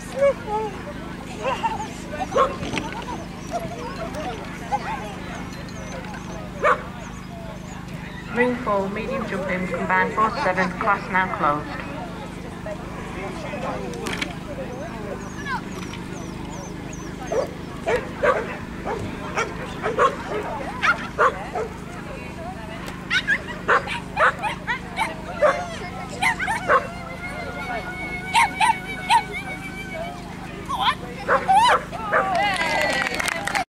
sniffing. Ring 4, medium jumping, combined 4-7, class now closed.